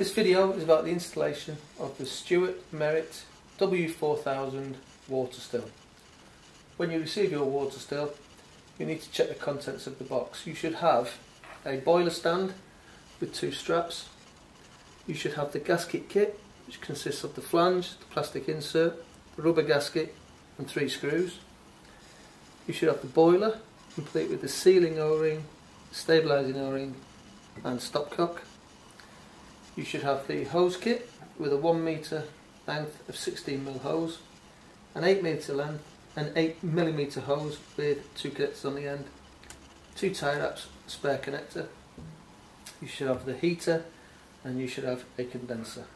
This video is about the installation of the Stuart Merit W4000 water still. When you receive your water still, you need to check the contents of the box. You should have a boiler stand with two straps. You should have the gasket kit, which consists of the flange, the plastic insert, the rubber gasket and three screws. You should have the boiler, complete with the sealing o-ring, stabilising o-ring and stopcock. You should have the hose kit with a 1 metre length of 16mm hose, an 8 metre length an 8mm hose with two connectors on the end, two tie wraps, spare connector. You should have the heater and you should have a condenser.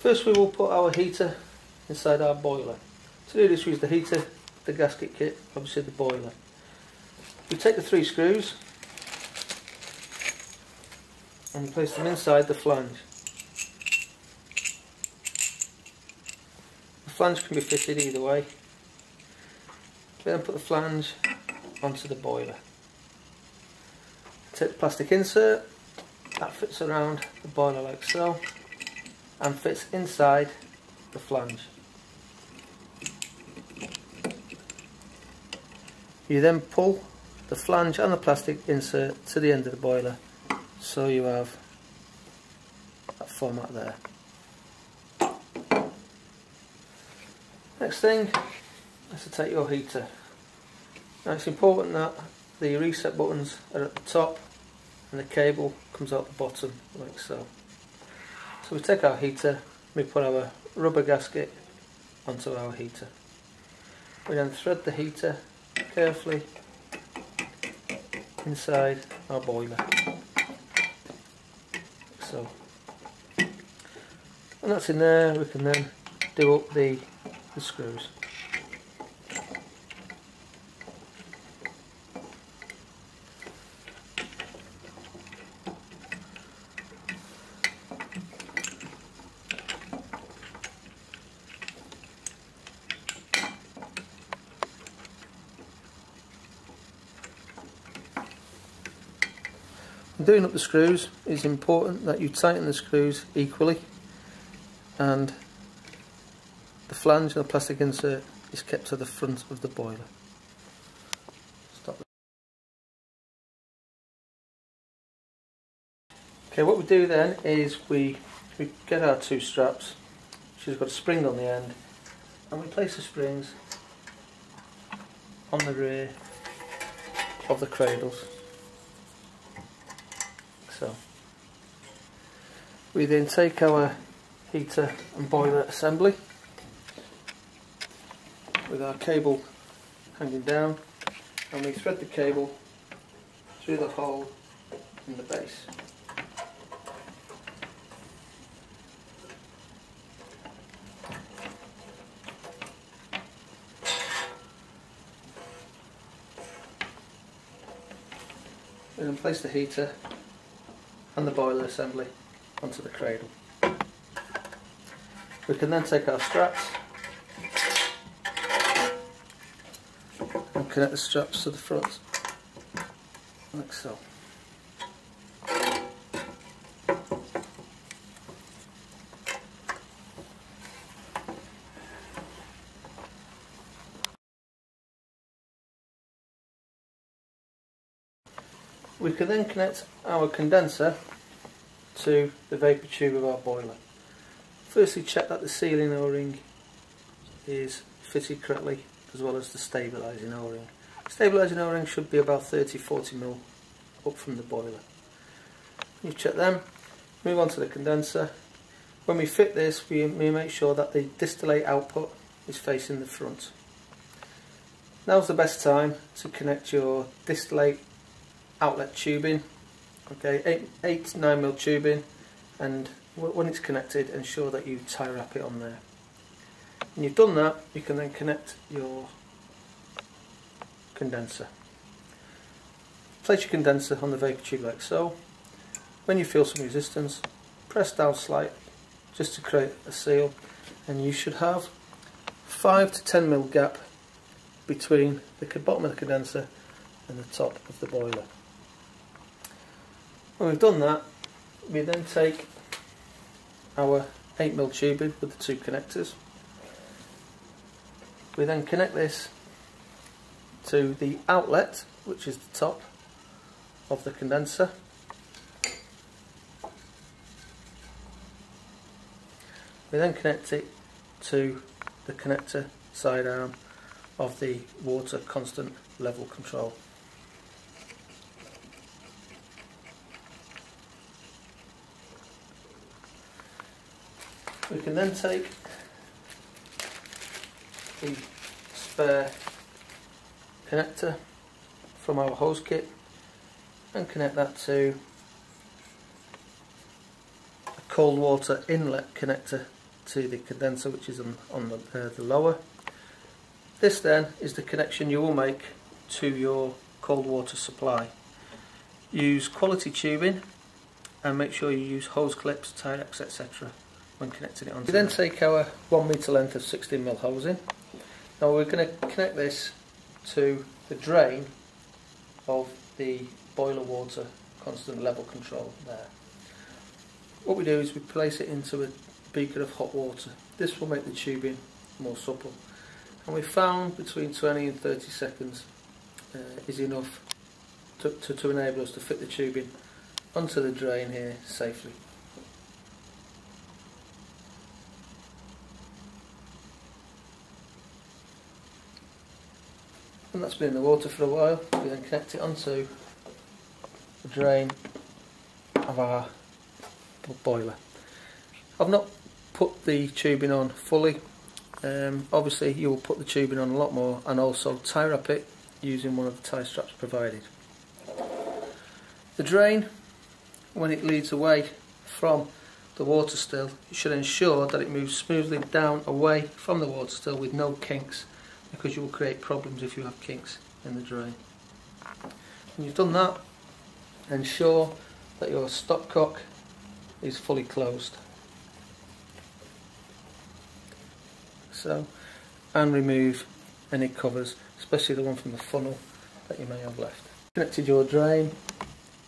First we will put our heater inside our boiler. To do this we use the heater, the gasket kit, obviously the boiler. We take the three screws and place them inside the flange. The flange can be fitted either way. Then put the flange onto the boiler. Take the plastic insert, that fits around the boiler like so, and fits inside the flange. You then pull the flange and the plastic insert to the end of the boiler so you have that format there. Next thing is to take your heater. Now it's important that the reset buttons are at the top and the cable comes out the bottom like so. So we take our heater, we put our rubber gasket onto our heater. We then thread the heater carefully inside our boiler. So, and that's in there, we can then do up the, the screws. Doing up the screws is important that you tighten the screws equally and the flange and the plastic insert is kept to the front of the boiler. Stop. Okay, what we do then is we, we get our two straps, she's got a spring on the end, and we place the springs on the rear of the cradles. So we then take our heater and boiler assembly with our cable hanging down and we thread the cable through the hole in the base. Then place the heater and the boiler assembly onto the cradle. We can then take our straps and connect the straps to the front like so. We can then connect our condenser to the vapour tube of our boiler. Firstly check that the sealing o-ring is fitted correctly as well as the stabilising o-ring. Stabilising o-ring should be about 30-40mm up from the boiler. You check them, move on to the condenser. When we fit this we, we make sure that the distillate output is facing the front. Now's the best time to connect your distillate outlet tubing okay 8, 8 9 mil tubing and when it's connected ensure that you tie wrap it on there. When you've done that you can then connect your condenser. Place your condenser on the vapour tube like so. When you feel some resistance press down slightly just to create a seal and you should have 5 to 10 mil gap between the bottom of the condenser and the top of the boiler When we've done that, we then take our 8mm tubing with the two connectors. We then connect this to the outlet, which is the top of the condenser. We then connect it to the connector side arm of the water constant level control. We can then take the spare connector from our hose kit and connect that to a cold water inlet connector to the condenser which is on, on the, uh, the lower. This then is the connection you will make to your cold water supply. Use quality tubing and make sure you use hose clips, Tyrex etc when connecting it on. We then take our 1 metre length of 16mm hosing. Now we're going to connect this to the drain of the boiler water constant level control there. What we do is we place it into a beaker of hot water. This will make the tubing more supple. And we found between 20 and 30 seconds uh, is enough to, to, to enable us to fit the tubing onto the drain here safely. And that's been in the water for a while. We then connect it onto the drain of our boiler. I've not put the tubing on fully. Um, obviously you will put the tubing on a lot more and also tie wrap it using one of the tie straps provided. The drain, when it leads away from the water still, should ensure that it moves smoothly down away from the water still with no kinks because you will create problems if you have kinks in the drain. When you've done that, ensure that your stopcock is fully closed. So, and remove any covers, especially the one from the funnel that you may have left. Connected your drain,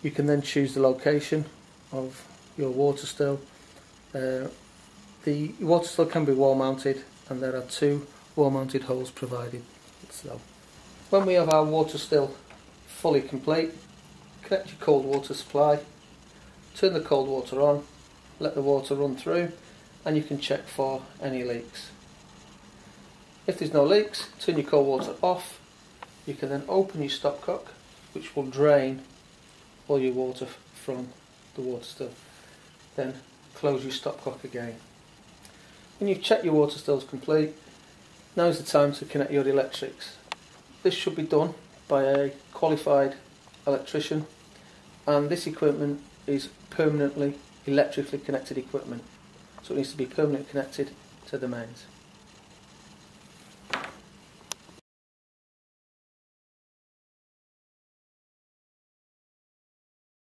you can then choose the location of your water still. Uh, the water still can be wall mounted and there are two wall mounted holes provided. So when we have our water still fully complete, connect your cold water supply, turn the cold water on, let the water run through and you can check for any leaks. If there's no leaks, turn your cold water off. You can then open your stopcock which will drain all your water from the water still. Then close your stopcock again. When you've checked your water still is complete, now is the time to connect your electrics. This should be done by a qualified electrician and this equipment is permanently electrically connected equipment so it needs to be permanently connected to the mains.